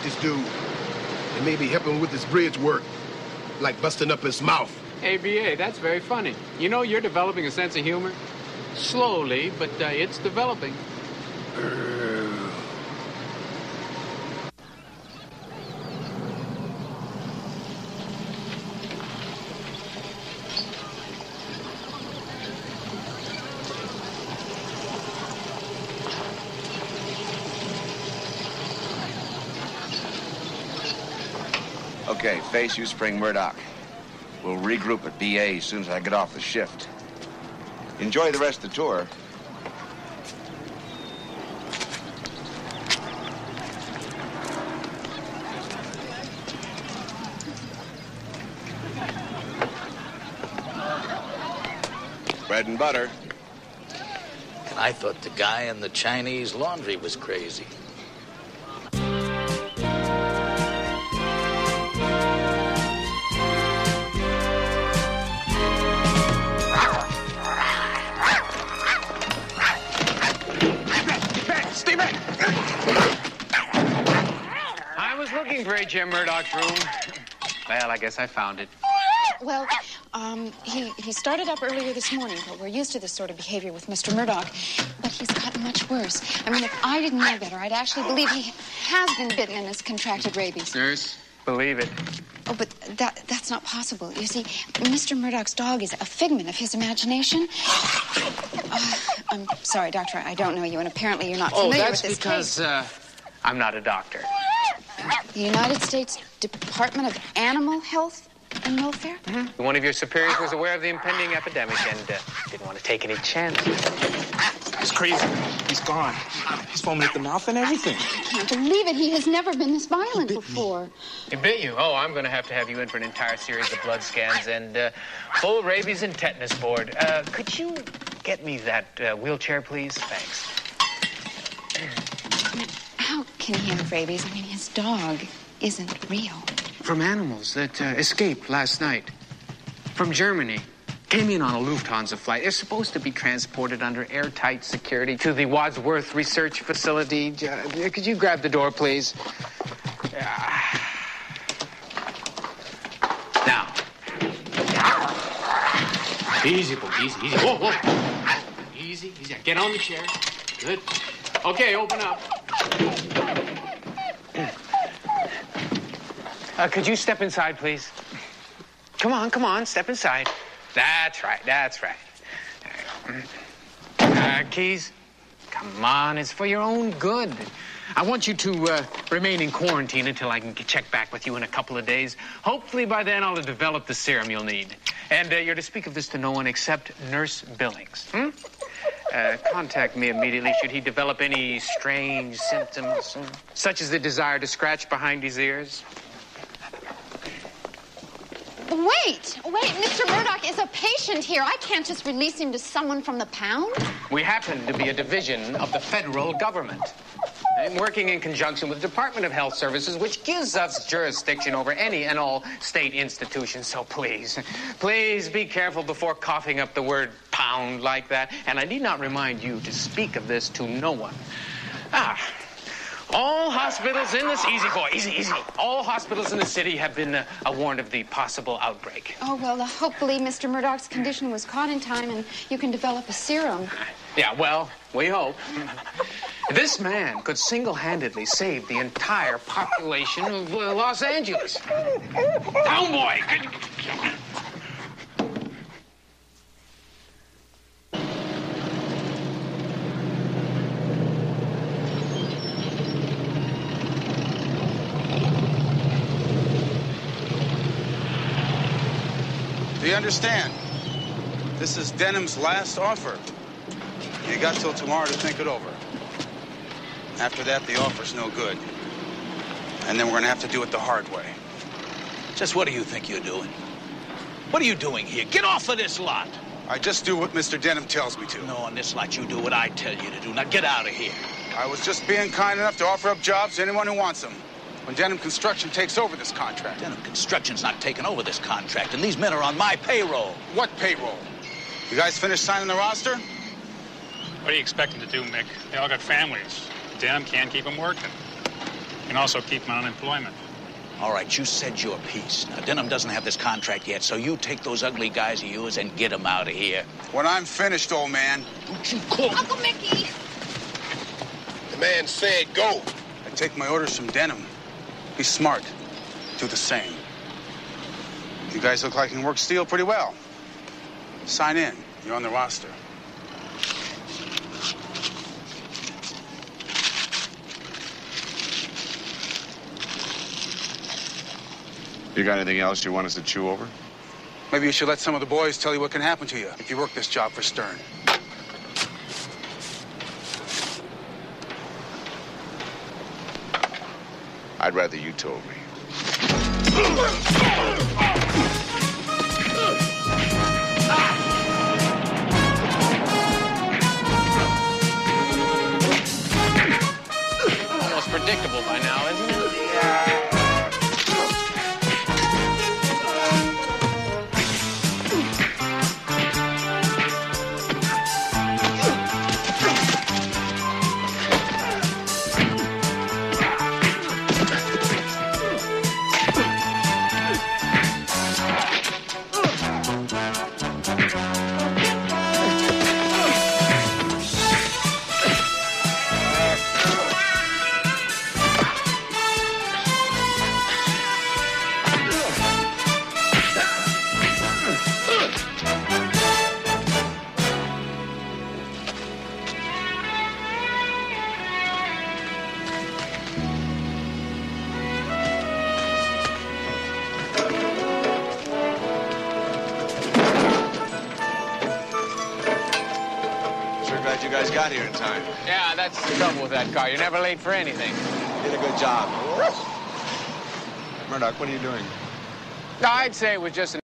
take this dude and maybe help him with his bridge work, like busting up his mouth. ABA, that's very funny. You know, you're developing a sense of humor. Slowly, but uh, it's developing. Okay, face you, Spring Murdock. We'll regroup at BA as soon as I get off the shift. Enjoy the rest of the tour. Bread and butter. And I thought the guy in the Chinese laundry was crazy. Was looking for H.M. Murdock's room. Well, I guess I found it. Well, um, he, he started up earlier this morning, but we're used to this sort of behavior with Mr. Murdock. But he's gotten much worse. I mean, if I didn't know better, I'd actually believe he has been bitten and has contracted rabies. Nurse, believe it. Oh, but that that's not possible. You see, Mr. Murdock's dog is a figment of his imagination. Uh, I'm sorry, Doctor, I don't know you, and apparently you're not Oh, familiar that's with this because case. uh, I'm not a doctor. The United States Department of Animal Health and Welfare? One of your superiors was aware of the impending epidemic and uh, didn't want to take any chances. He's crazy. He's gone. He's foaming at the mouth and everything. I can't believe it. He has never been this violent before. He bit you. Oh, I'm going to have to have you in for an entire series of blood scans and uh, full rabies and tetanus board. Uh, could you get me that uh, wheelchair, please? Thanks. How can he have rabies? I mean, his dog isn't real. From animals that uh, escaped last night from Germany. Came in on a Lufthansa flight. They're supposed to be transported under airtight security to the Wadsworth Research Facility. Uh, Could you grab the door, please? Ah. Now. Easy, boy. Easy, easy. Whoa, whoa. Easy, easy. Get on the chair. Good. Okay, open up. Uh, could you step inside, please? Come on, come on, step inside. That's right, that's right. Uh, keys, come on, it's for your own good. I want you to uh, remain in quarantine until I can check back with you in a couple of days. Hopefully, by then, I'll have developed the serum you'll need. And uh, you're to speak of this to no one except Nurse Billings. Hmm? Uh, contact me immediately should he develop any strange symptoms, hmm, such as the desire to scratch behind his ears. Wait, wait, Mr. Murdoch is a patient here. I can't just release him to someone from the pound. We happen to be a division of the federal government. And working in conjunction with the Department of Health Services, which gives us jurisdiction over any and all state institutions. So please, please be careful before coughing up the word pound like that. And I need not remind you to speak of this to no one. Ah. All hospitals in this, easy boy, easy, easy. All hospitals in the city have been uh, uh, warned of the possible outbreak. Oh, well, uh, hopefully Mr. Murdock's condition was caught in time and you can develop a serum. Yeah, well, we hope. This man could single handedly save the entire population of uh, Los Angeles. Down, boy! Do you understand? This is Denham's last offer. You got till tomorrow to think it over. After that, the offer's no good. And then we're gonna have to do it the hard way. Just what do you think you're doing? What are you doing here? Get off of this lot. I just do what Mr. Denham tells me to. No, on this lot, you do what I tell you to do. Now get out of here. I was just being kind enough to offer up jobs to anyone who wants them. When Denham Construction takes over this contract. Denham Construction's not taking over this contract, and these men are on my payroll. What payroll? You guys finished signing the roster? What are you expecting to do, Mick? They all got families. Denham can't keep them working. can also keep them on unemployment. All right, you said your piece. Now, Denham doesn't have this contract yet, so you take those ugly guys of yours and get them out of here. When I'm finished, old man, Don't you call Uncle Mickey! The man said go. I take my orders from Denham. Be smart. Do the same. You guys look like you can work steel pretty well. Sign in. You're on the roster. You got anything else you want us to chew over? Maybe you should let some of the boys tell you what can happen to you if you work this job for Stern. I'd rather you told me. Almost predictable by now, isn't it? Sure glad you guys got here in time. Yeah, that's the trouble with that car. You're never late for anything. You did a good job. Murdock, what are you doing? I'd say it was just an